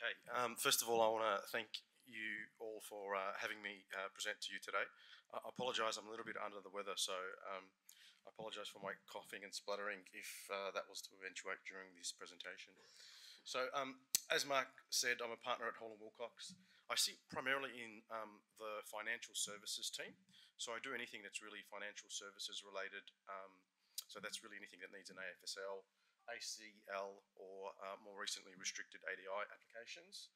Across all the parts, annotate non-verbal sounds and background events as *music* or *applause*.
Okay. Um, first of all, I want to thank you all for uh, having me uh, present to you today. I apologise, I'm a little bit under the weather, so um, I apologise for my coughing and spluttering if uh, that was to eventuate during this presentation. So, um, as Mark said, I'm a partner at Hall & Wilcox. I sit primarily in um, the financial services team, so I do anything that's really financial services related. Um, so that's really anything that needs an AFSL, ACL or uh, more recently restricted ADI applications.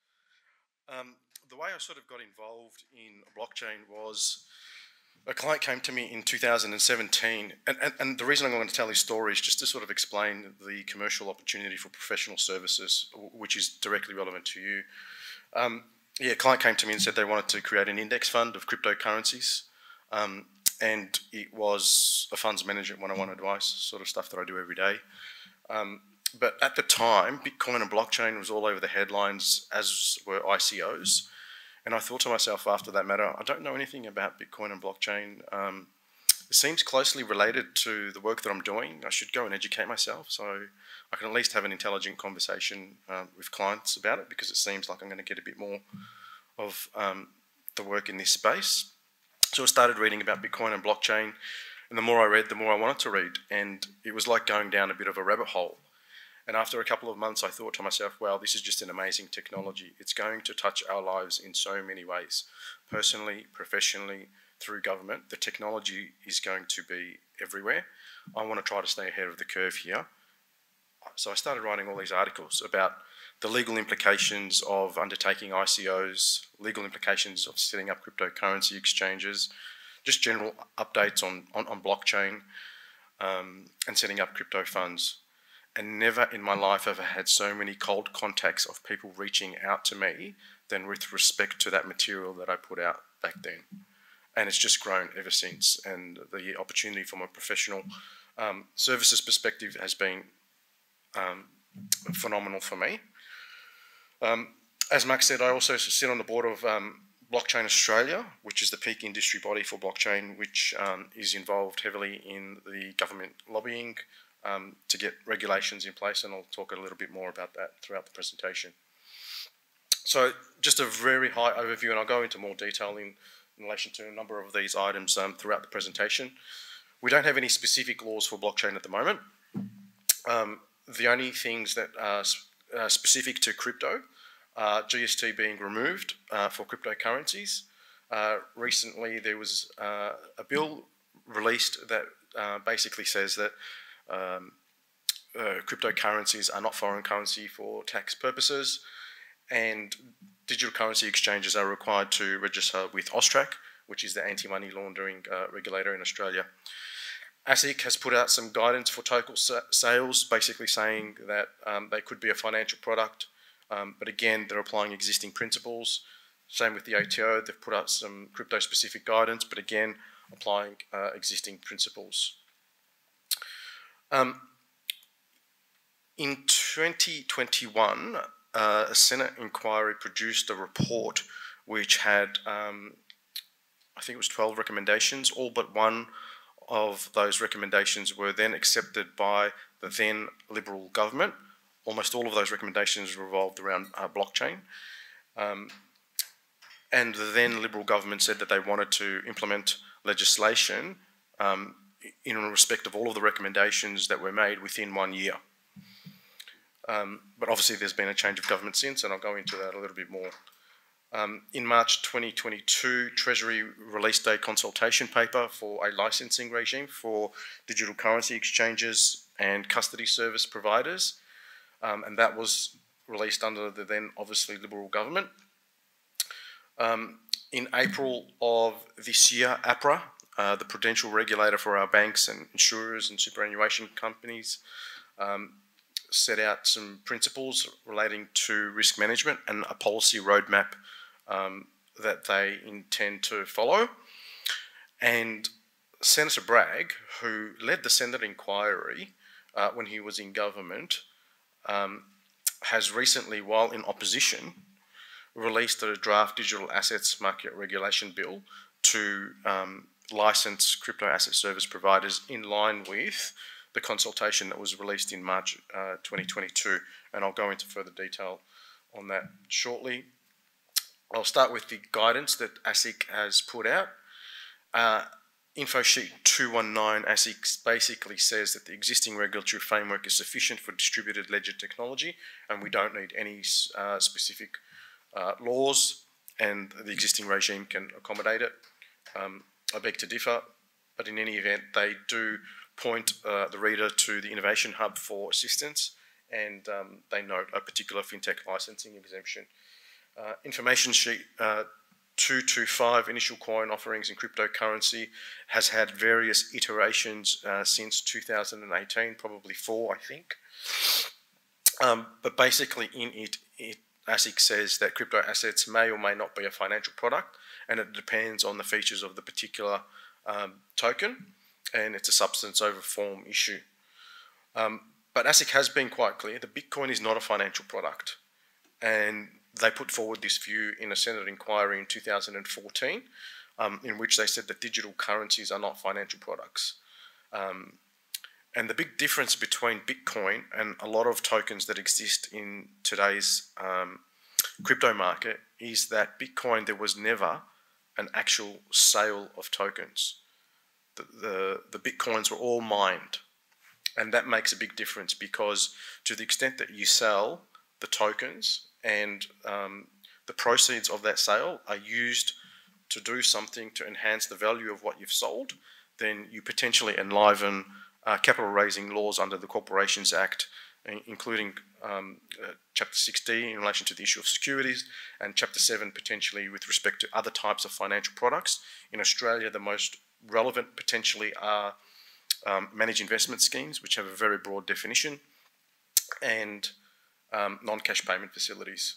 Um, the way I sort of got involved in blockchain was a client came to me in 2017, and, and, and, the reason I'm going to tell this story is just to sort of explain the commercial opportunity for professional services, which is directly relevant to you. Um, yeah, a client came to me and said they wanted to create an index fund of cryptocurrencies. Um, and it was a funds management one-on-one advice, sort of stuff that I do every day. Um, but at the time, Bitcoin and blockchain was all over the headlines, as were ICOs. And I thought to myself after that matter, I don't know anything about Bitcoin and blockchain. Um, it seems closely related to the work that I'm doing. I should go and educate myself so I can at least have an intelligent conversation um, with clients about it because it seems like I'm going to get a bit more of um, the work in this space. So I started reading about Bitcoin and blockchain and the more I read, the more I wanted to read. And it was like going down a bit of a rabbit hole. And after a couple of months, I thought to myself, well, this is just an amazing technology. It's going to touch our lives in so many ways personally, professionally, through government. The technology is going to be everywhere. I want to try to stay ahead of the curve here. So I started writing all these articles about the legal implications of undertaking ICOs, legal implications of setting up cryptocurrency exchanges, just general updates on, on, on blockchain um, and setting up crypto funds. And never in my life have I had so many cold contacts of people reaching out to me than with respect to that material that I put out back then. And it's just grown ever since. And the opportunity from a professional um, services perspective has been um, phenomenal for me. Um, as Max said, I also sit on the board of um, Blockchain Australia, which is the peak industry body for blockchain, which um, is involved heavily in the government lobbying um, to get regulations in place, and I'll talk a little bit more about that throughout the presentation. So just a very high overview, and I'll go into more detail in, in relation to a number of these items um, throughout the presentation. We don't have any specific laws for blockchain at the moment. Um, the only things that are uh, specific to crypto uh, GST being removed uh, for cryptocurrencies. Uh, recently, there was uh, a bill released that uh, basically says that um, cryptocurrencies are not foreign currency for tax purposes, and digital currency exchanges are required to register with AUSTRAC, which is the anti-money laundering regulator in Australia. ASIC has put out some guidance for sa sales, basically saying that um, they could be a financial product um, but again, they're applying existing principles. Same with the ATO, they've put out some crypto-specific guidance, but again, applying uh, existing principles. Um, in 2021, uh, a Senate inquiry produced a report which had, um, I think it was 12 recommendations, all but one of those recommendations were then accepted by the then Liberal government, almost all of those recommendations revolved around uh, blockchain. Um, and the then Liberal government said that they wanted to implement legislation um, in respect of all of the recommendations that were made within one year. Um, but obviously there's been a change of government since, and I'll go into that a little bit more. Um, in March 2022, Treasury released a consultation paper for a licensing regime for digital currency exchanges and custody service providers um, and that was released under the then obviously Liberal government. Um, in April of this year, APRA, uh, the prudential regulator for our banks and insurers and superannuation companies, um, set out some principles relating to risk management and a policy roadmap um, that they intend to follow. And Senator Bragg, who led the Senate inquiry uh, when he was in government, um, has recently, while in opposition, released a draft digital assets market regulation bill to um, license crypto asset service providers in line with the consultation that was released in March uh, 2022. And I'll go into further detail on that shortly. I'll start with the guidance that ASIC has put out. Uh, Info sheet 219 ASIC basically says that the existing regulatory framework is sufficient for distributed ledger technology and we don't need any uh, specific uh, laws and the existing regime can accommodate it. Um, I beg to differ, but in any event, they do point uh, the reader to the Innovation Hub for assistance and um, they note a particular fintech licensing exemption. Uh, information sheet uh, 225 initial coin offerings in cryptocurrency has had various iterations uh, since 2018, probably four, I think. Um, but basically, in it, it, ASIC says that crypto assets may or may not be a financial product, and it depends on the features of the particular um, token, and it's a substance over form issue. Um, but ASIC has been quite clear that Bitcoin is not a financial product, and they put forward this view in a Senate inquiry in 2014, um, in which they said that digital currencies are not financial products. Um, and the big difference between Bitcoin and a lot of tokens that exist in today's um, crypto market is that Bitcoin, there was never an actual sale of tokens. The, the, the Bitcoins were all mined. And that makes a big difference because to the extent that you sell the tokens and um, the proceeds of that sale are used to do something to enhance the value of what you've sold, then you potentially enliven uh, capital raising laws under the Corporations Act, including um, uh, Chapter 6D in relation to the issue of securities, and Chapter 7 potentially with respect to other types of financial products. In Australia, the most relevant potentially are um, managed investment schemes, which have a very broad definition, and um, non-cash payment facilities.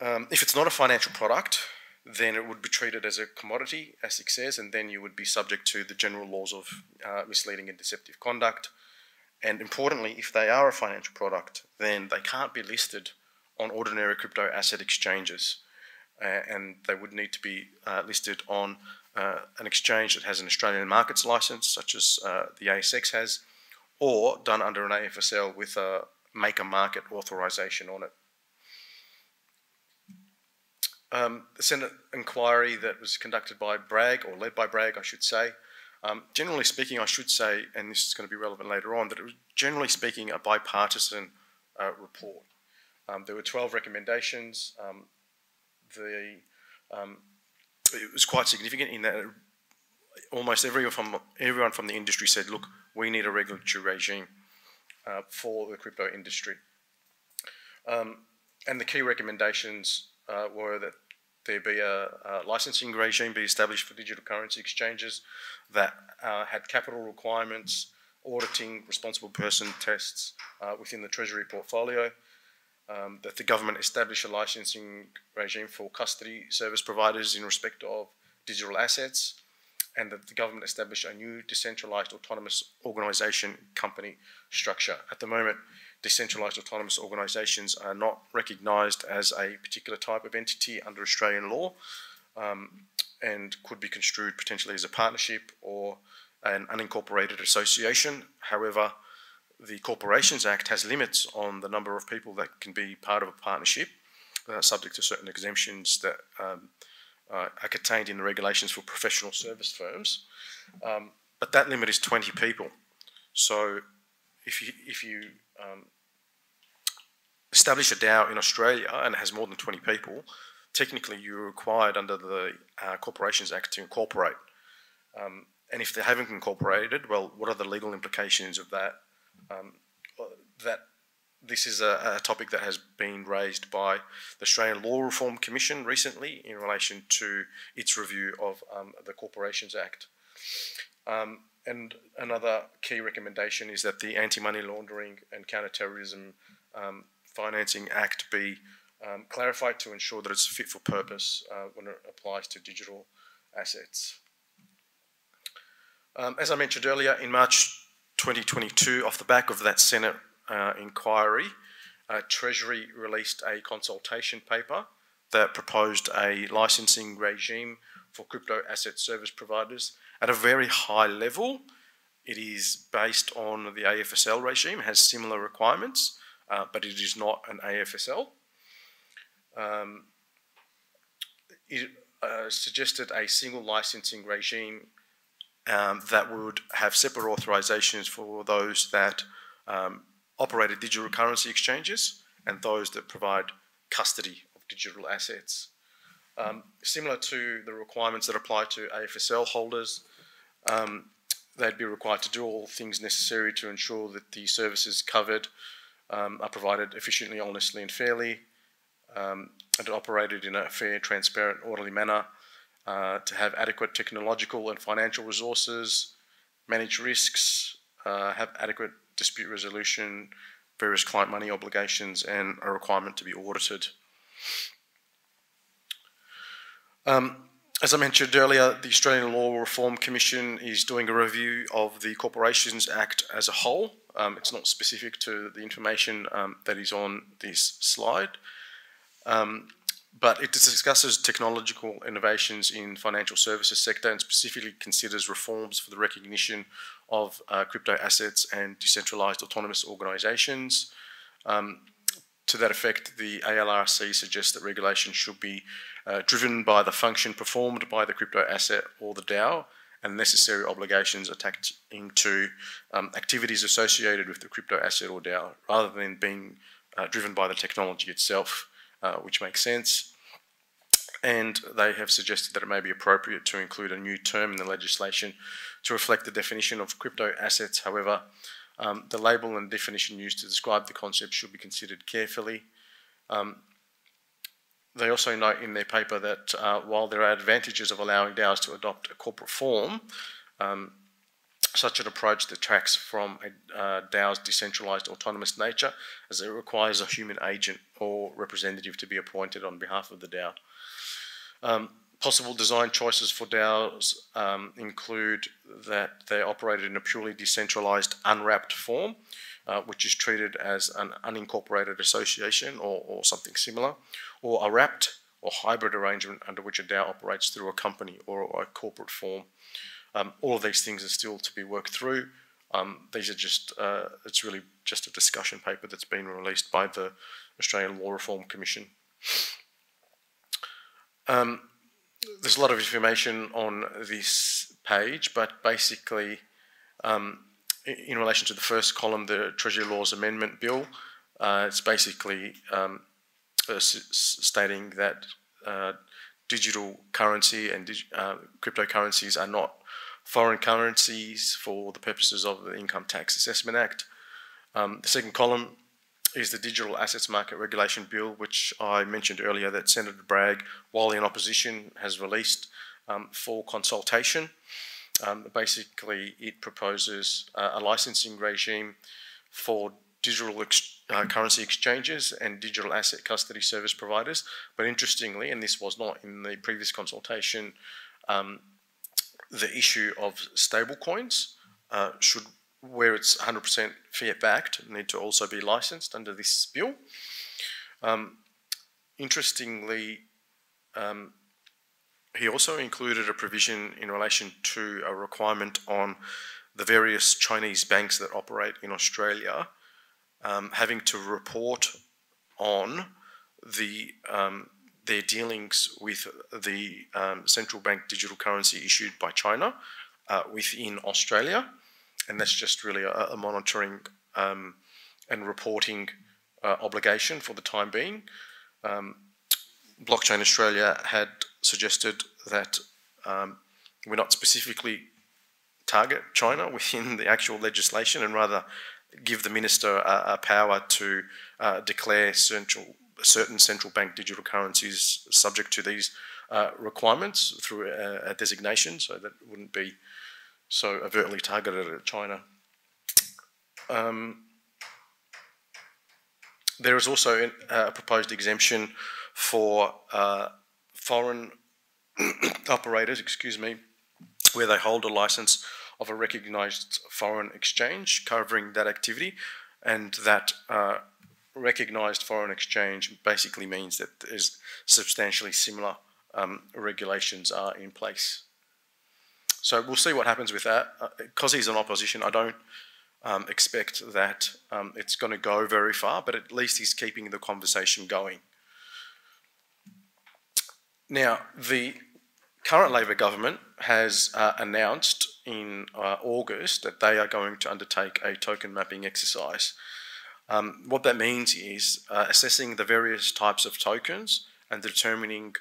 Um, if it's not a financial product, then it would be treated as a commodity, as it says, and then you would be subject to the general laws of uh, misleading and deceptive conduct. And importantly, if they are a financial product, then they can't be listed on ordinary crypto asset exchanges. Uh, and they would need to be uh, listed on uh, an exchange that has an Australian markets license, such as uh, the ASX has, or done under an AFSL with a make a market authorization on it. Um, the Senate inquiry that was conducted by Bragg, or led by Bragg, I should say, um, generally speaking, I should say, and this is going to be relevant later on, that it was generally speaking a bipartisan uh, report. Um, there were 12 recommendations. Um, the, um, it was quite significant in that almost everyone from, everyone from the industry said, look, we need a regulatory regime uh, for the crypto industry. Um, and the key recommendations uh, were that there be a, a, licensing regime be established for digital currency exchanges that uh, had capital requirements, auditing, responsible person tests uh, within the Treasury portfolio, um, that the government establish a licensing regime for custody service providers in respect of digital assets, and that the government establish a new decentralized autonomous organization company structure. At the moment, decentralized autonomous organizations are not recognized as a particular type of entity under Australian law um, and could be construed potentially as a partnership or an unincorporated association. However, the Corporations Act has limits on the number of people that can be part of a partnership, uh, subject to certain exemptions that um, uh, are contained in the regulations for professional service firms. Um, but that limit is 20 people. So if you, if you um, establish a DAO in Australia and it has more than 20 people, technically you're required under the uh, Corporations Act to incorporate. Um, and if they haven't incorporated, well, what are the legal implications of that? Um, that this is a, a, topic that has been raised by the Australian Law Reform Commission recently in relation to its review of um, the Corporations Act. Um, and another key recommendation is that the Anti-Money Laundering and Counter-Terrorism um, Financing Act be um, clarified to ensure that it's fit for purpose uh, when it applies to digital assets. Um, as I mentioned earlier, in March 2022, off the back of that Senate uh, inquiry, uh, Treasury released a consultation paper that proposed a licensing regime for crypto asset service providers at a very high level. It is based on the AFSL regime, has similar requirements, uh, but it is not an AFSL. Um, it uh, suggested a single licensing regime um, that would have separate authorizations for those that um, operated digital currency exchanges and those that provide custody of digital assets. Um, similar to the requirements that apply to AFSL holders, um, they'd be required to do all things necessary to ensure that the services covered um, are provided efficiently, honestly, and fairly, um, and operated in a fair, transparent, orderly manner, uh, to have adequate technological and financial resources, manage risks, uh, have adequate dispute resolution, various client money obligations, and a requirement to be audited. Um, as I mentioned earlier, the Australian Law Reform Commission is doing a review of the Corporations Act as a whole. Um, it's not specific to the information um, that is on this slide, um, but it discusses technological innovations in financial services sector and specifically considers reforms for the recognition of uh, crypto assets and decentralized autonomous organizations. Um, to that effect, the ALRC suggests that regulation should be uh, driven by the function performed by the crypto asset or the DAO and necessary obligations attaching to um, activities associated with the crypto asset or DAO, rather than being uh, driven by the technology itself, uh, which makes sense. And they have suggested that it may be appropriate to include a new term in the legislation to reflect the definition of crypto assets. However, um, the label and definition used to describe the concept should be considered carefully. Um, they also note in their paper that uh, while there are advantages of allowing DAOs to adopt a corporate form, um, such an approach detracts from a uh, DAO's decentralized autonomous nature as it requires a human agent or representative to be appointed on behalf of the DAO. Um, possible design choices for DAOs um, include that they operate in a purely decentralized unwrapped form, uh, which is treated as an unincorporated association or, or something similar, or a wrapped or hybrid arrangement under which a DAO operates through a company or a corporate form. Um, all of these things are still to be worked through. Um, these are just, uh, it's really just a discussion paper that's been released by the Australian Law Reform Commission. Um, there's a lot of information on this page, but basically, um, in relation to the first column, the Treasury Laws Amendment Bill, uh, it's basically um, uh, stating that uh, digital currency and dig uh, cryptocurrencies are not foreign currencies for the purposes of the Income Tax Assessment Act. Um, the second column is the Digital Assets Market Regulation Bill, which I mentioned earlier that Senator Bragg, while in opposition, has released um, for consultation. Um, basically, it proposes uh, a licensing regime for digital ex uh, currency exchanges and digital asset custody service providers. But interestingly, and this was not in the previous consultation, um, the issue of stablecoins uh, should, where it's 100% fiat backed, need to also be licensed under this bill. Um, interestingly, um, he also included a provision in relation to a requirement on the various Chinese banks that operate in Australia um, having to report on the um, their dealings with the um, central bank digital currency issued by China uh, within Australia, and that's just really a, a monitoring um, and reporting uh, obligation for the time being. Um, Blockchain Australia had suggested that um, we're not specifically target China *laughs* within the actual legislation and rather give the minister a, a power to uh, declare central, certain central bank digital currencies subject to these uh, requirements through a, a, designation, so that wouldn't be so overtly targeted at China. Um, there is also a proposed exemption for uh, foreign *coughs* operators, excuse me, where they hold a license of a recognized foreign exchange covering that activity and that uh, recognized foreign exchange basically means that there's substantially similar um, regulations are in place. So we'll see what happens with that. Because uh, he's in opposition, I don't um, expect that um, it's going to go very far, but at least he's keeping the conversation going. Now, the current Labor government has uh, announced in uh, August that they are going to undertake a token mapping exercise. Um, what that means is uh, assessing the various types of tokens and determining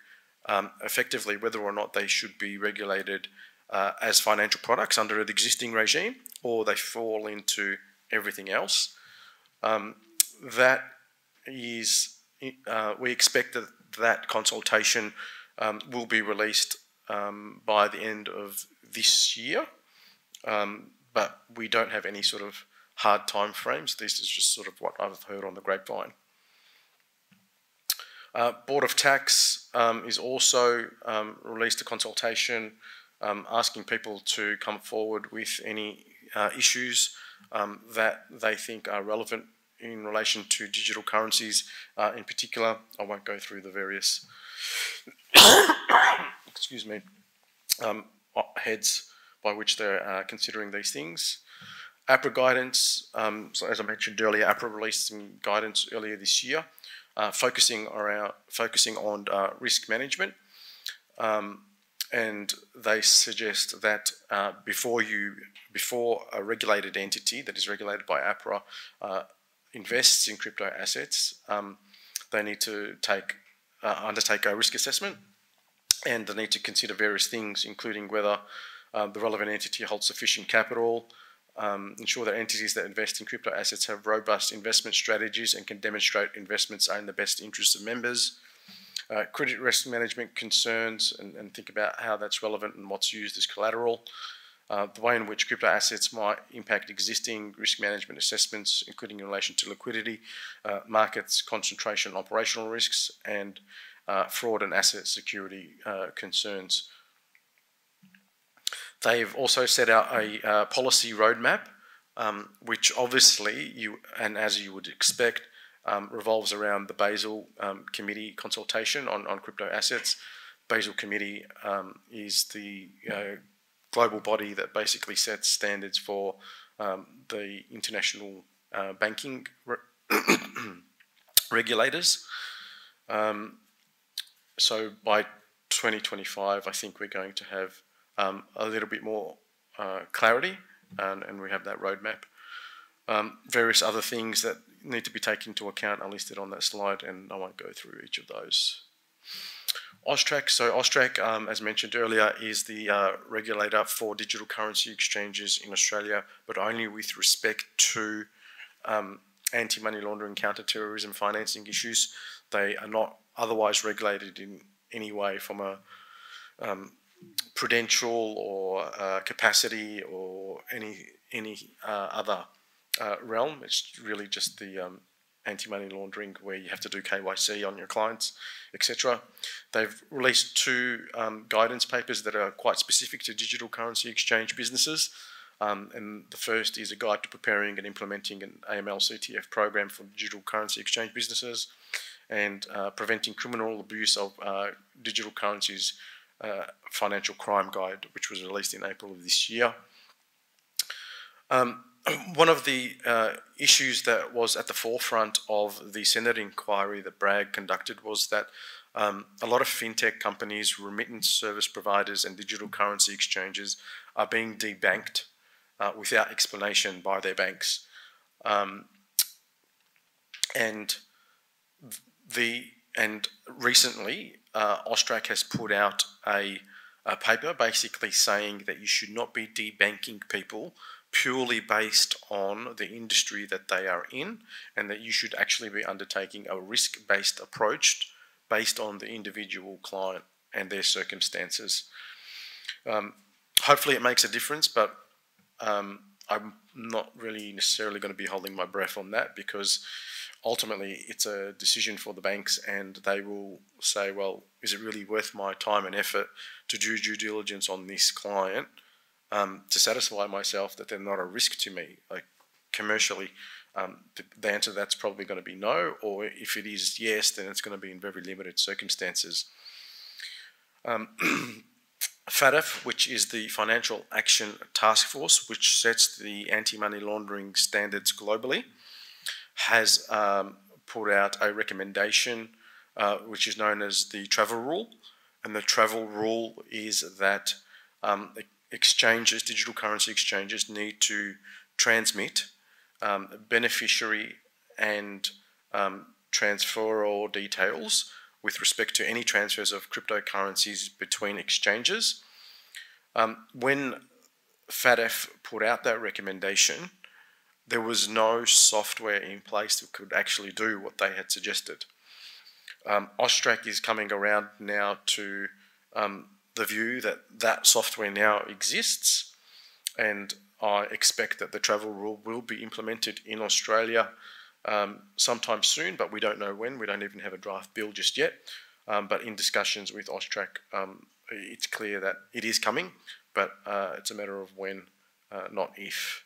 um, effectively whether or not they should be regulated uh, as financial products under the existing regime or they fall into everything else. Um, that is, uh, we expect that that consultation um, will be released um, by the end of this year, um, but we don't have any sort of hard time frames. This is just sort of what I've heard on the grapevine. Uh, Board of Tax um, is also um, released a consultation um, asking people to come forward with any uh, issues um, that they think are relevant in relation to digital currencies uh, in particular. I won't go through the various *coughs* excuse me um, heads by which they're uh, considering these things. APRA guidance, um, so as I mentioned earlier, APRA released some guidance earlier this year, uh, focusing around focusing on uh, risk management, um, and they suggest that uh, before you before a regulated entity that is regulated by APRA uh, invests in crypto assets, um, they need to take uh, undertake a risk assessment, and they need to consider various things, including whether um, the relevant entity holds sufficient capital, um, ensure that entities that invest in crypto assets have robust investment strategies and can demonstrate investments are in the best interests of members. Uh, credit risk management concerns and, and, think about how that's relevant and what's used as collateral. Uh, the way in which crypto assets might impact existing risk management assessments, including in relation to liquidity, uh, markets, concentration, operational risks, and uh, fraud and asset security uh, concerns. They've also set out a uh, policy roadmap, um, which obviously you, and as you would expect, um, revolves around the Basel um, Committee consultation on, on crypto assets. Basel Committee um, is the uh, global body that basically sets standards for um, the international uh, banking re *coughs* regulators. Um, so by 2025, I think we're going to have um, a little bit more uh, clarity, and, and, we have that roadmap. Um, various other things that need to be taken into account are listed on that slide, and I won't go through each of those. AUSTRAC, so AUSTRAC, um, as mentioned earlier, is the uh, regulator for digital currency exchanges in Australia, but only with respect to um, anti-money laundering, counter-terrorism financing issues. They are not otherwise regulated in any way from a um, prudential or uh, capacity or any any uh, other uh, realm. It's really just the um, anti-money laundering where you have to do KYC on your clients, etc. They've released two um, guidance papers that are quite specific to digital currency exchange businesses. Um, and the first is a guide to preparing and implementing an AML CTF program for digital currency exchange businesses and uh, preventing criminal abuse of uh, digital currencies uh, financial crime guide, which was released in April of this year. Um, *clears throat* one of the uh, issues that was at the forefront of the Senate inquiry that Bragg conducted was that um, a lot of fintech companies, remittance service providers, and digital currency exchanges are being debanked uh, without explanation by their banks. Um, and the and recently, uh, has put out a, a, paper basically saying that you should not be debanking people purely based on the industry that they are in, and that you should actually be undertaking a risk-based approach based on the individual client and their circumstances. Um, hopefully, it makes a difference, but um, I'm not really necessarily going to be holding my breath on that because ultimately it's a decision for the banks and they will say, well, is it really worth my time and effort to do due diligence on this client um, to satisfy myself that they're not a risk to me? Like commercially, um, the, the, answer to that's probably going to be no, or if it is yes, then it's going to be in very limited circumstances. Um, *clears throat* FATF, which is the Financial Action Task Force, which sets the anti-money laundering standards globally, has um, put out a recommendation uh, which is known as the travel rule. And the travel rule is that um, exchanges, digital currency exchanges, need to transmit um, beneficiary and um, transferor details with respect to any transfers of cryptocurrencies between exchanges. Um, when FATF put out that recommendation, there was no software in place that could actually do what they had suggested. Um, AUSTRAC is coming around now to um, the view that that software now exists, and I expect that the travel rule will be implemented in Australia um, sometime soon, but we don't know when. We don't even have a draft bill just yet. Um, but in discussions with AUSTRAC, um, it's clear that it is coming, but uh, it's a matter of when, uh, not if.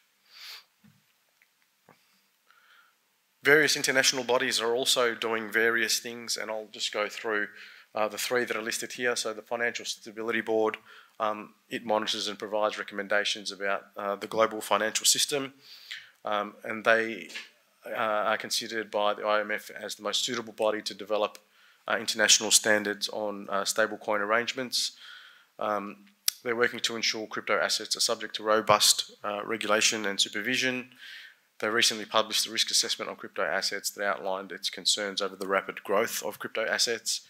Various international bodies are also doing various things, and I'll just go through uh, the three that are listed here. So the Financial Stability Board, um, it monitors and provides recommendations about uh, the global financial system, um, and they uh, are considered by the IMF as the most suitable body to develop uh, international standards on uh, stablecoin arrangements. Um, they're working to ensure crypto assets are subject to robust uh, regulation and supervision. They recently published a risk assessment on crypto assets that outlined its concerns over the rapid growth of crypto assets.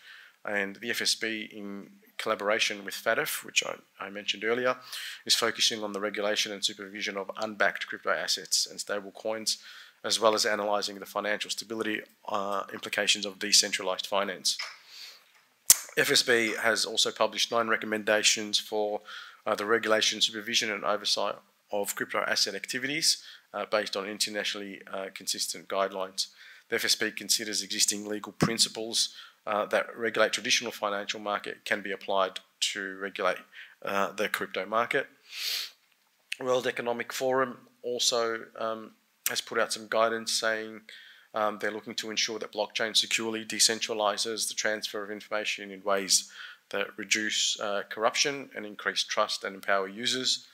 And the FSB, in collaboration with FATF, which I, I, mentioned earlier, is focusing on the regulation and supervision of unbacked crypto assets and stable coins, as well as analysing the financial stability uh, implications of decentralised finance. FSB has also published nine recommendations for uh, the regulation, supervision and oversight of crypto asset activities uh, based on internationally uh, consistent guidelines. The FSB considers existing legal principles uh, that regulate traditional financial market can be applied to regulate uh, the crypto market. World Economic Forum also um, has put out some guidance saying um, they're looking to ensure that blockchain securely decentralizes the transfer of information in ways that reduce uh, corruption and increase trust and empower users.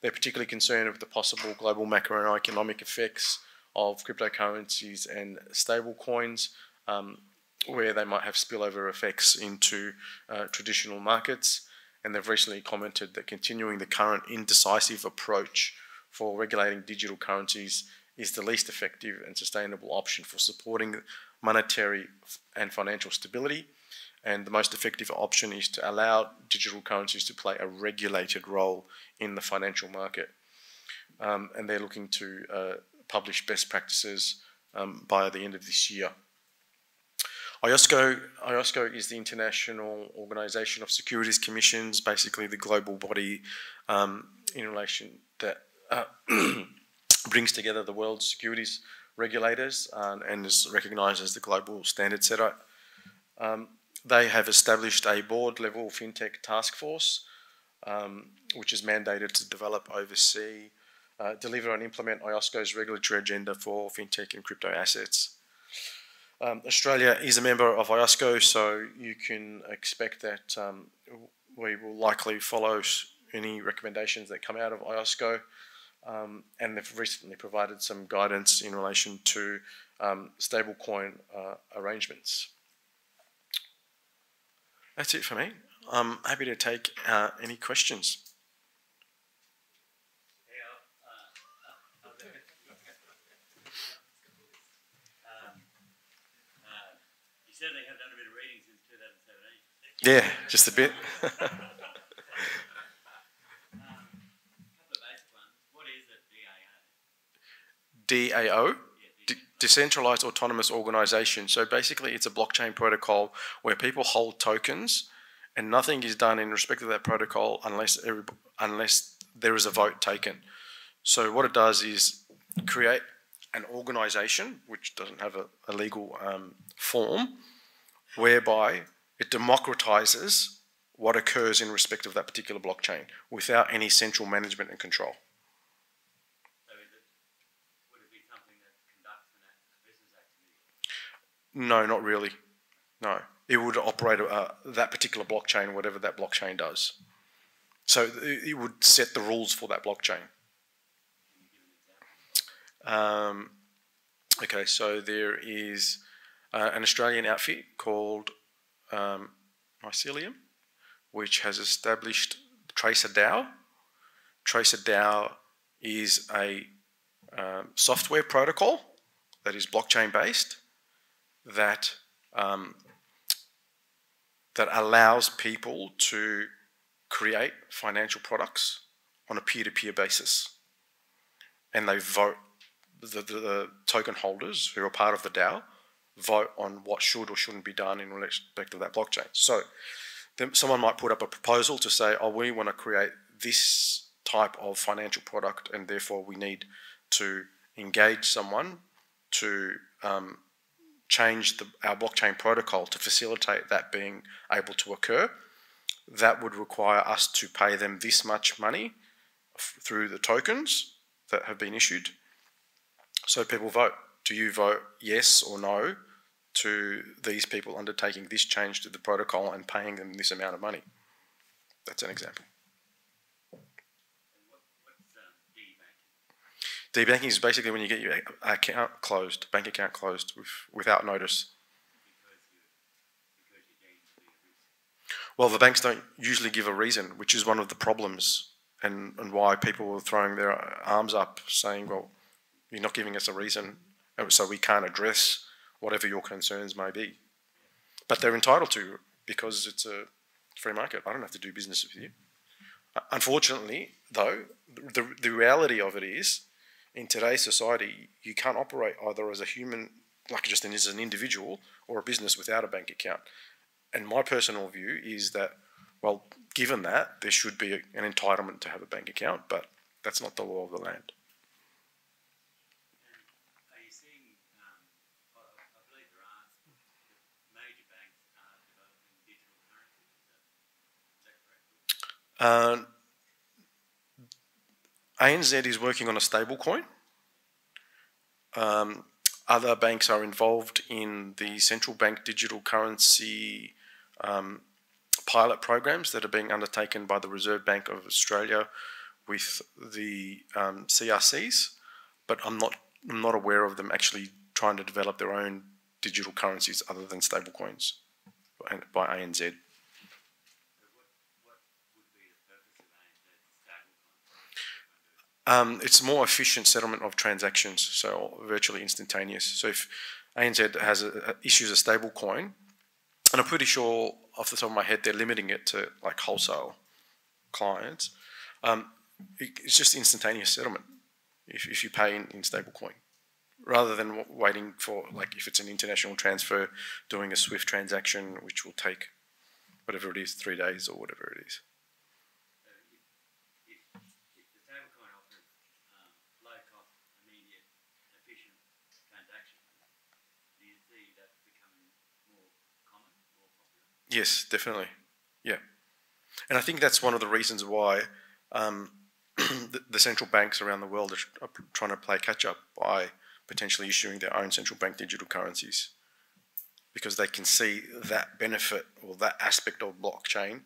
They're particularly concerned with the possible global macroeconomic effects of cryptocurrencies and stablecoins, um, where they might have spillover effects into uh, traditional markets. And they've recently commented that continuing the current indecisive approach for regulating digital currencies is the least effective and sustainable option for supporting monetary and financial stability. And the most effective option is to allow digital currencies to play a regulated role in the financial market. Um, and they're looking to uh, publish best practices um, by the end of this year. IOSCO, IOSCO is the International Organization of Securities Commissions, basically the global body um, in relation that uh, *clears throat* brings together the world's securities regulators um, and is recognized as the global standard setter. Um, they have established a board level fintech task force, um, which is mandated to develop, oversee, uh, deliver and implement IOSCO's regulatory agenda for fintech and crypto assets. Um, Australia is a member of IOSCO, so you can expect that um, we will likely follow any recommendations that come out of IOSCO. Um, and they've recently provided some guidance in relation to um, stablecoin uh, arrangements. That's it for me. I'm happy to take uh, any questions. Yeah, just a bit. *laughs* DAO, De Decentralized Autonomous Organization. So basically, it's a blockchain protocol where people hold tokens, and nothing is done in respect of that protocol unless every, unless there is a vote taken. So what it does is create an organization which doesn't have a, a legal um, form, whereby it democratizes what occurs in respect of that particular blockchain without any central management and control. No, not really. No, it would operate uh, that particular blockchain, whatever that blockchain does. So it it would set the rules for that blockchain. Um, okay, so there is uh, an Australian outfit called um, Mycelium, which has established Tracer DAO. Tracer DAO is a um, software protocol that is blockchain based that um, that allows people to create financial products on a peer-to-peer basis, and they vote. The, the, the token holders who are part of the DAO vote on what should or shouldn't be done in respect of that blockchain. So, then someone might put up a proposal to say, "Oh, we want to create this type of financial product, and therefore we need to engage someone to um, change the, our blockchain protocol to facilitate that being able to occur." that would require us to pay them this much money through the tokens that have been issued. So people vote. Do you vote yes or no to these people undertaking this change to the protocol and paying them this amount of money? That's an example. Debanking is basically when you get your account closed, bank account closed with, without notice. Well, the banks don't usually give a reason, which is one of the problems and, and why people are throwing their arms up saying, well, you're not giving us a reason, so we can't address whatever your concerns may be. But they're entitled to because it's a free market. I don't have to do business with you. Uh, unfortunately, though, the, the reality of it is, in today's society, you can't operate either as a human, like just as an individual, or a business without a bank account and my personal view is that, well, given that, there should be an entitlement to have a bank account, but that's not the law of the land. Uh, ANZ is working on a stablecoin. Um, other banks are involved in the central bank digital currency um, pilot programs that are being undertaken by the Reserve Bank of Australia with the um, CRCs, but I'm not I'm not aware of them actually trying to develop their own digital currencies other than stablecoins by ANZ. Um, it's more efficient settlement of transactions, so virtually instantaneous. So if ANZ has a, a, issues a stable coin, and I'm pretty sure off the top of my head they're limiting it to like wholesale clients. Um, it, it's just instantaneous settlement if, if you pay in, in stable coin rather than waiting for like if it's an international transfer doing a swift transaction which will take whatever it is three days or whatever it is Yes, definitely. Yeah. And I think that's one of the reasons why um, *clears throat* the, the, central banks around the world are, are, trying to play catch up by potentially issuing their own central bank digital currencies because they can see that benefit or that aspect of blockchain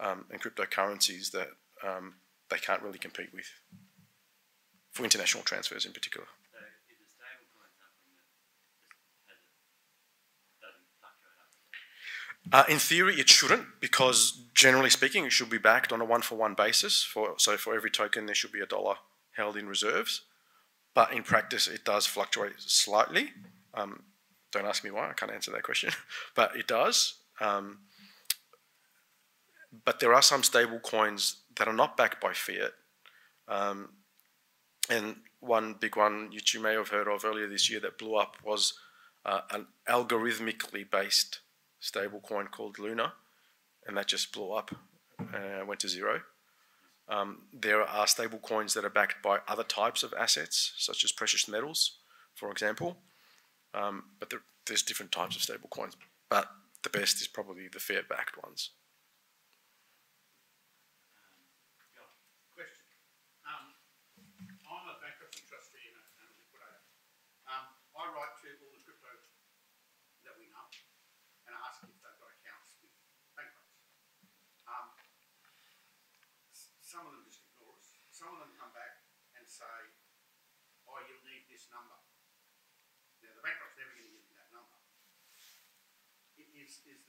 um, and cryptocurrencies that um, they can't really compete with for international transfers in particular. Uh, in theory, it shouldn't because generally speaking, it should be backed on a one-for-one basis. For so for every token, there should be a dollar held in reserves. But in practice, it does fluctuate slightly. Um, don't ask me why; I can't answer that question. *laughs* but it does. Um, but there are some stable coins that are not backed by fiat. Um, and one big one, you may have heard of earlier this year, that blew up was uh, an algorithmically based stable coin called Luna, and that just blew up, uh, went to zero. Um, there are stable coins that are backed by other types of assets, such as precious metals, for example. Um, but there, there's different types of stable coins, but the best is probably the fiat-backed ones.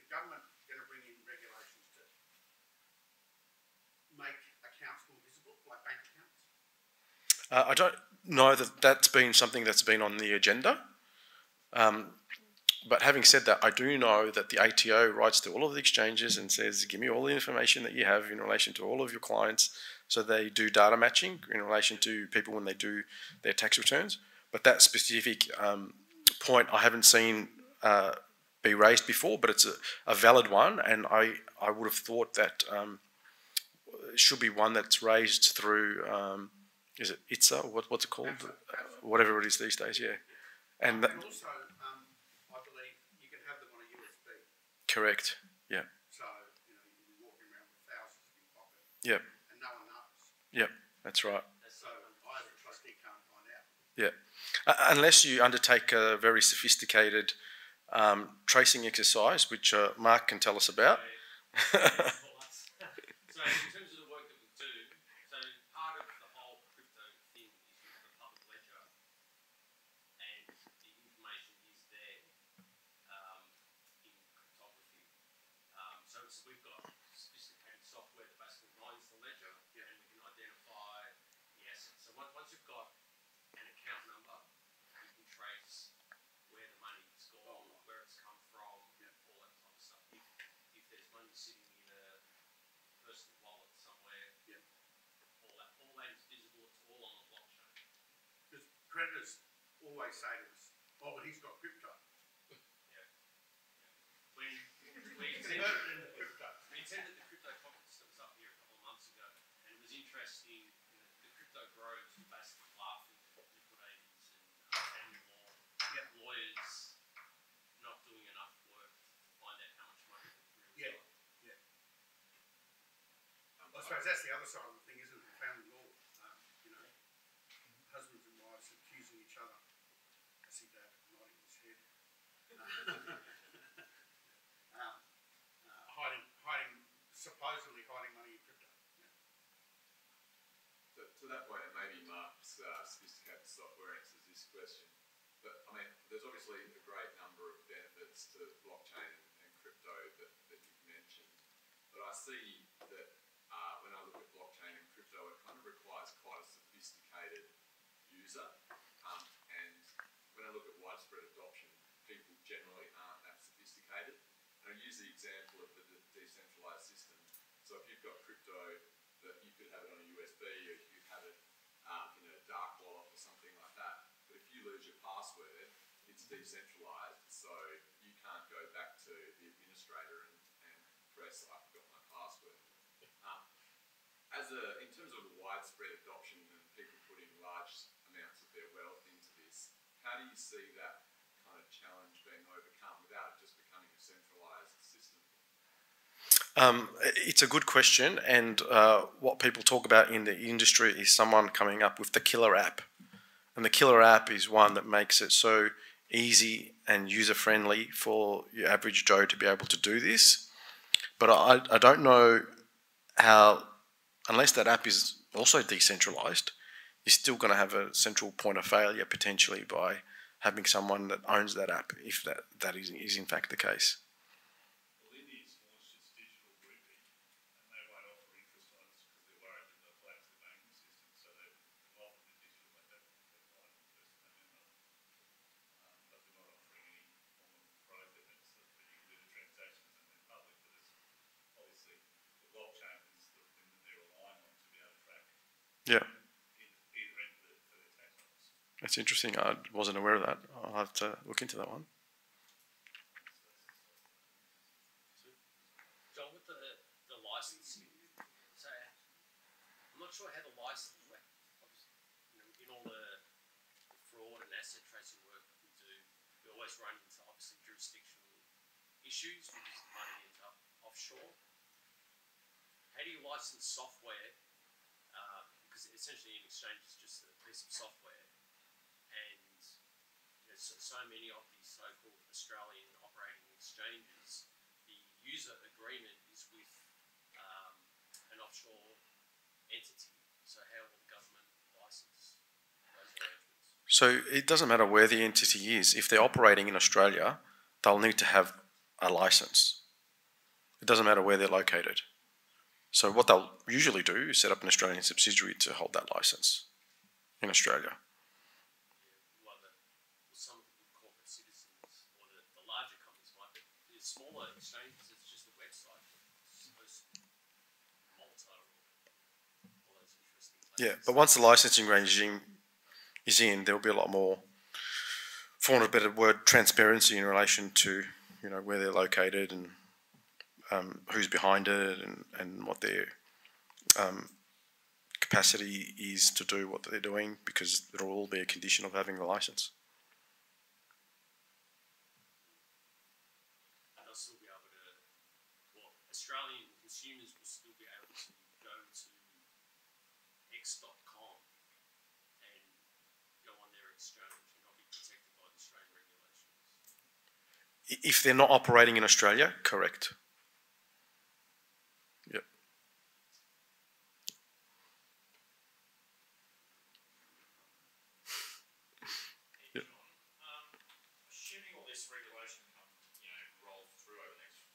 Government gonna bring in regulations to make accounts more visible, like bank accounts? Uh, I don't know that that's been something that's been on the agenda. Um, but having said that, I do know that the ATO writes to all of the exchanges and says, give me all the information that you have in relation to all of your clients. So they do data matching in relation to people when they do their tax returns. But that specific um, point I haven't seen uh, be raised before, but it's a, a, valid one. And I, I would have thought that um, it should be one that's raised through, um, is it ITSA? What, what's it called? Whatever it is these days, yeah. And, and also, Correct. Yeah. So, you know, be walking around with thousands in your pocket. Yep. And no one knows. Yep, that's right. So I as a trustee can't find out. Yeah. Uh, unless you undertake a very sophisticated um, tracing exercise, which uh, Mark can tell us about. *laughs* creditors always say to us, oh, but he's got crypto. yeah. yeah. We, we attended, crypto. we attended the crypto conference that was up here a couple of months ago, and it was interesting. You know, the crypto were basically laughing at liquidators and uh, law, yeah. lawyers not doing enough work to find out how much money they've really yeah. got. Yeah. Um, I suppose that's the other side of the thing, isn't it? Family law. Um, you know, husbands and wives accusing each other. I see David nodding his head. um, uh, hiding, hiding, supposedly hiding money in crypto. Yeah. That point, and maybe Mark's uh, sophisticated software answers this question. But I mean, there's obviously a great number of benefits to blockchain and, and crypto that, that you've mentioned. But I see that uh, when I look at blockchain and crypto, it kind of requires quite a sophisticated user. Um, and when I look at widespread adoption, people generally aren't that sophisticated. And I use the example of the de decentralized system. So if you've got crypto, that you could have it on a USB, or you could have it um, in a dark wallet or something like that. But if you lose your password, it's decentralized, so you can't go back to the administrator and, and press, I forgot my password. Um, as a, in terms of widespread adoption and people putting large amounts of their wealth into this. How do you see that kind of challenge being overcome without it just becoming a centralised system? Um, it's a good question, and uh, what people talk about in the industry is someone coming up with the killer app. And the killer app is one that makes it so easy and user friendly for your average Joe to be able to do this. But I, I don't know how, unless that app is also decentralized, you're still going to have a central point of failure potentially by having someone that owns that app, if that, that is, is in fact the case. Yeah. That's interesting. I wasn't aware of that. I'll have to look into that one. John, with the, the licensing, so I'm not sure how the license, you know, in all the fraud and asset tracing work that we do, we always run into obviously jurisdictional issues because the money ends up offshore. How do you license software because essentially an exchange is just a piece of software, and there's so many of these so-called Australian operating exchanges. The user agreement is with um, an offshore entity. So how will the government license those arrangements? So it doesn't matter where the entity is. If they're operating in Australia, they'll need to have a license. It doesn't matter where they're located. So what they'll usually do is set up an Australian subsidiary to hold that license in Australia. Yeah, but once the licensing regime is in, there'll be a lot more, for want of a better word, transparency in relation to you know where they're located and um, who's behind it and, and what their um, capacity is to do what they're doing because it'll all be a condition of having the license. And they'll still be able to, well, Australian consumers will still be able to go to x.com and go on their exchange and not be protected by the Australian regulations. If they're not operating in Australia, correct. Yep. Yep. Um, assuming all this regulation come, you know, rolls through over the next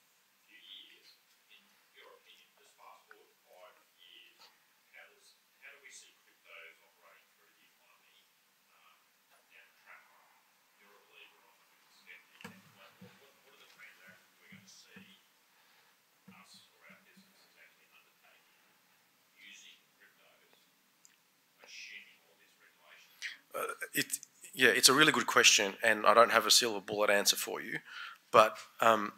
few years, in your opinion, just fast forward five years, how does, how do we see cryptos operating through the economy, um, down the track? You're a believer, I'm a skeptic, like, what, what, what are the transactions we're gonna see us or our businesses actually undertaking using cryptos, assuming all this regulation? Uh, it, yeah, it's a really good question, and I don't have a silver bullet answer for you, but um,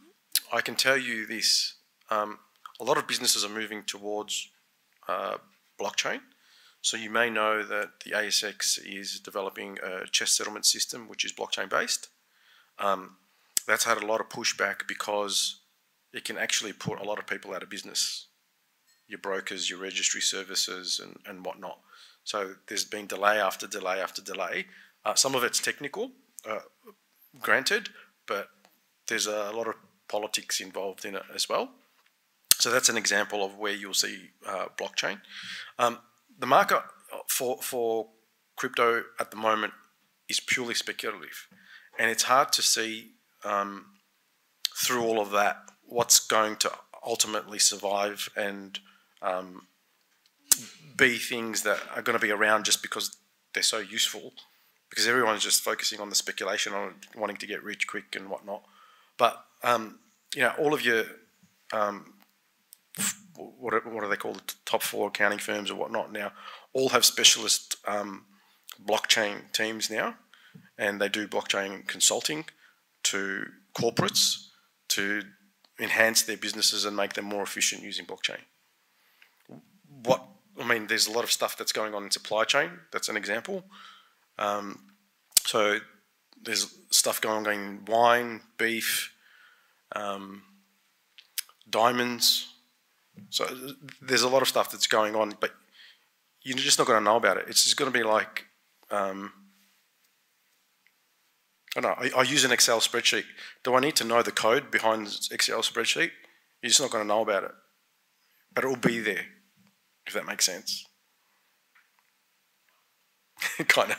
I can tell you this: um, a lot of businesses are moving towards uh, blockchain. So you may know that the ASX is developing a chess settlement system, which is blockchain based. Um, that's had a lot of pushback because it can actually put a lot of people out of business. Your brokers, your registry services, and, and whatnot. So there's been delay after delay after delay. Uh, some of it's technical, uh, granted, but there's a lot of politics involved in it as well. So that's an example of where you'll see uh, blockchain. Um, the market for for crypto at the moment is purely speculative, and it's hard to see um, through all of that what's going to ultimately survive and um, be things that are going to be around just because they're so useful. Because everyone's just focusing on the speculation on wanting to get rich quick and whatnot. But um, you know, all of your um, what are, what are they called? The top four accounting firms or whatnot now all have specialist um, blockchain teams now, and they do blockchain consulting to corporates to enhance their businesses and make them more efficient using blockchain what I mean, there's a lot of stuff that's going on in supply chain. That's an example. Um, so there's stuff going on in wine, beef, um, diamonds. So there's a lot of stuff that's going on, but you're just not going to know about it. It's just going to be like, um, I don't know, I, I use an Excel spreadsheet. Do I need to know the code behind the Excel spreadsheet? You're just not going to know about it, but it will be there if that makes sense. *laughs* kind of.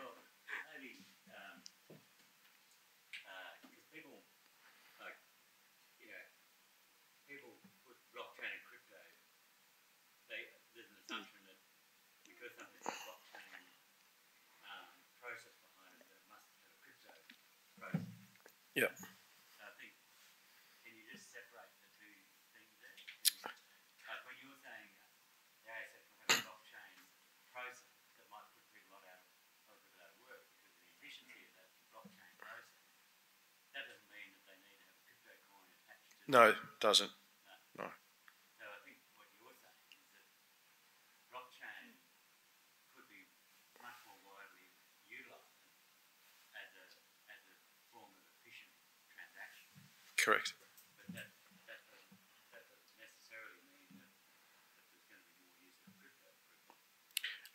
No, it doesn't. So I think what you're saying is that blockchain could be much more widely utilised as a, as a form of efficient transaction. Correct. But that, that doesn't, necessarily mean that, that there's gonna be more use of crypto.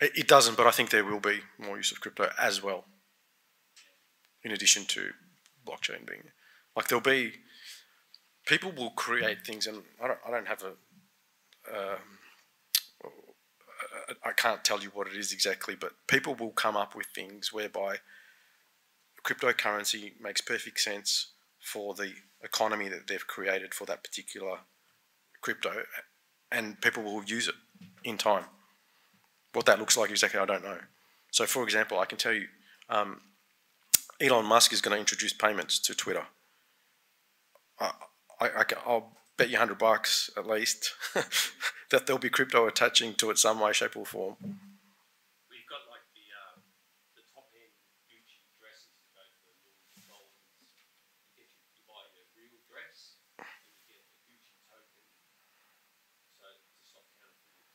It, it doesn't, but I think there will be more use of crypto as well. In addition to blockchain being, like there'll be, people will create things, and I don't, I don't have a, um, I- can't tell you what it is exactly, but people will come up with things whereby cryptocurrency makes perfect sense for the economy that they've created for that particular crypto, and people will use it in time. What that looks like exactly, I don't know. So, for example, I can tell you, um, Elon Musk is going to introduce payments to Twitter. I, I, will bet you hundred bucks at least *laughs* that there'll be crypto attaching to it some way, shape, or form. We've got like the uh, the top end Gucci dresses that go for millions of dollars. You get you, you buy a real dress and you get a Gucci token. So to stop counterfeiting,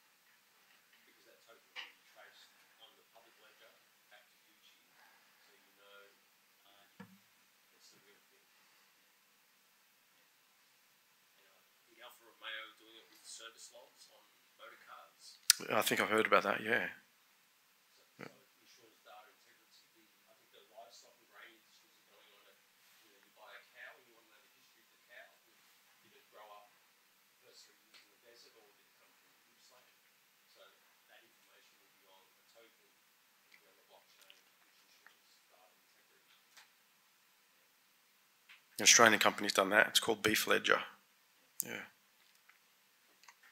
because that token can be traced on the public ledger back to Gucci, so you know uh, it's the real thing. And uh, I think Alfa Romeo doing it with service logs on motor cars. I think I've heard about that. Yeah. So it ensures data integrity. The, I think the livestock and grain industries are going on it. You know, you buy a cow and you want to know the history of the cow. Did it grow up firstly in the desert or did it come from Gippsland? So that information will be on a token, will be on the blockchain, which ensures data integrity. An Australian company's done that. It's called Beef Ledger. Yeah.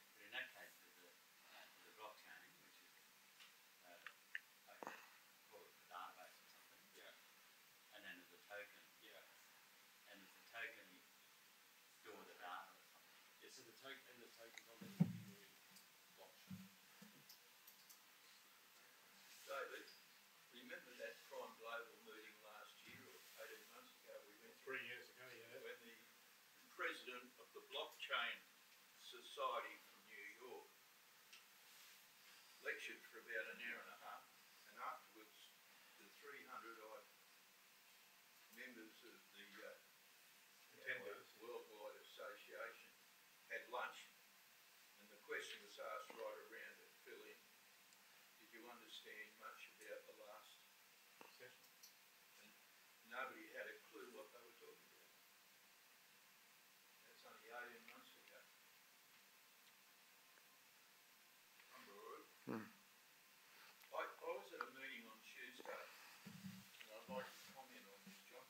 But in that case, there's a, uh, there's a blockchain, which is, uh, like, call it the database or something. Yeah. And then there's a token, Yeah. and there's a token store the data or something. Yeah, so the token and the tokens on the Ethereum blockchain. David, remember that Prime Global meeting last year or eighteen months ago we went through? Three years ago, yeah. When the president of the Blockchain Society from New York lectured for about an hour and a half, and afterwards the three hundred odd members of the uh, Attenders. Worldwide Association had lunch, and the question was asked right around to fill in, did you understand much about the last Session. nobody had a clue what they were talking about. That's only eighteen months ago. Remember, Roy? Hmm. I, I was at a meeting on Tuesday, and I'd like to comment on this, John,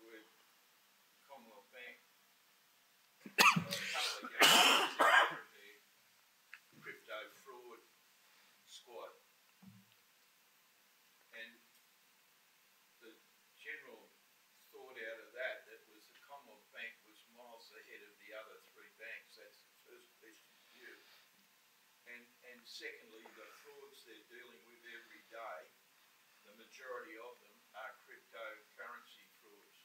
where Commonwealth Bank, uh, a couple of guys, their crypto fraud squad. And the general thought out of that, that was the Commonwealth Bank was miles ahead of the other three banks, that's the first question to you. And, and secondly, the frauds they're dealing with every day, the majority of them are cryptocurrency frauds.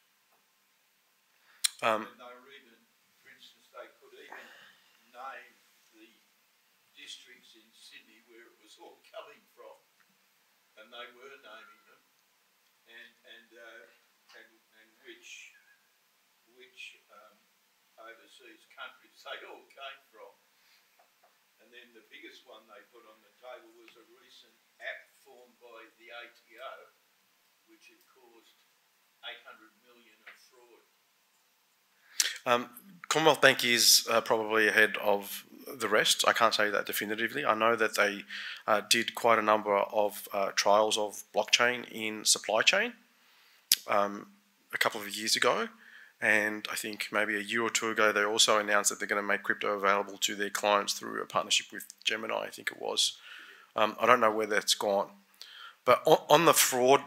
Um, And they even, for instance, they could even name the districts in Sydney where it was all *laughs* coming from. And they were naming them. And, and, uh, and, and which, which, um, overseas countries they all came from. And then the biggest one they put on the table was a recent app formed by the ATO, which had caused eight hundred million of fraud. Um, Commonwealth Bank is uh, probably ahead of the rest. I can't say that definitively. I know that they uh, did quite a number of uh, trials of blockchain in supply chain um, a couple of years ago. And I think maybe a year or two ago, they also announced that they're going to make crypto available to their clients through a partnership with Gemini, I think it was. Um, I don't know where that's gone. But on, on the fraud,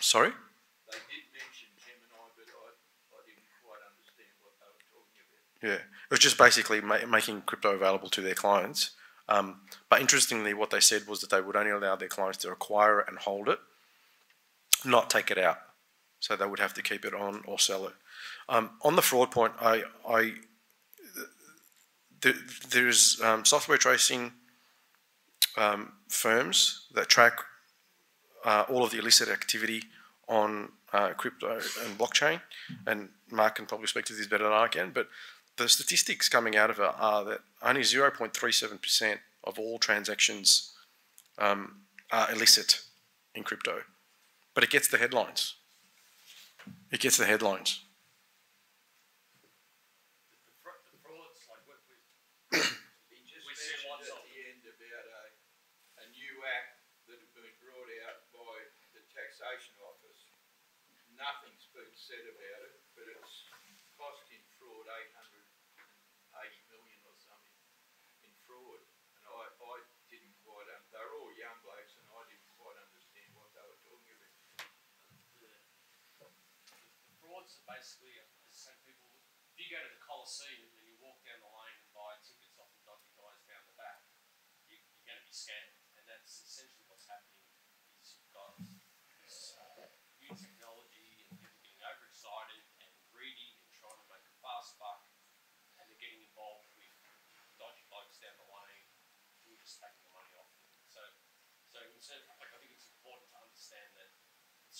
sorry? They did mention Gemini, but I, I didn't quite understand what they were talking about. Yeah, it was just basically ma- making crypto available to their clients. Um, but interestingly, what they said was that they would only allow their clients to acquire it and hold it, not take it out. So they would have to keep it on or sell it. Um, on the fraud point, I, I there, there's um, software tracing um, firms that track uh, all of the illicit activity on uh, crypto and blockchain, and Mark can probably speak to this better than I can, but the statistics coming out of it are that only 0.37% of all transactions um, are illicit in crypto, but it gets the headlines. It gets the headlines. The, fr- the frauds, like what we, He just We see mentioned lots at of the end about a, a new act that had been brought out by the taxation office. Nothing's been said about it, but it's fraud. And I, I didn't quite, un- they were all young blokes and I didn't quite understand what they were talking about. the, uh, the frauds are basically, as I say, people, if you go to the Colosseum and you walk down the lane and buy tickets off the dodgy guys down the back, you, you're going to be scammed. And that's essentially what's happening is you've got this uh, new technology and people getting overexcited and greedy and trying to make a fast buck and they're getting involved with dodgy blokes down the lane who are just taking the money off them. So, so instead, like, I think it's important to understand that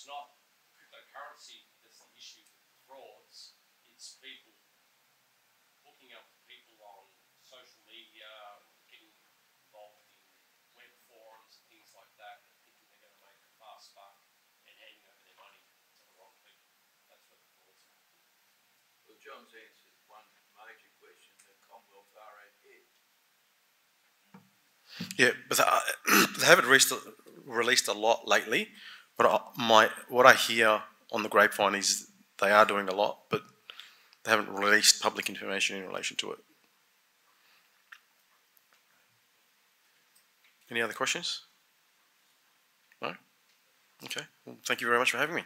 it's not cryptocurrency that's the issue with frauds. It's people hooking up with people on social media, getting involved in web forums and things like that, and thinking they're going to make a fast buck and handing over their money to the wrong people. That's what the frauds are. Well, John's answered one major question, the Commonwealth are ahead. Yeah, but uh, *clears throat* they haven't released, released a lot lately. But my what I hear on the grapevine is they are doing a lot, but they haven't released public information in relation to it. Any other questions? No. Okay. Well, thank you very much for having me.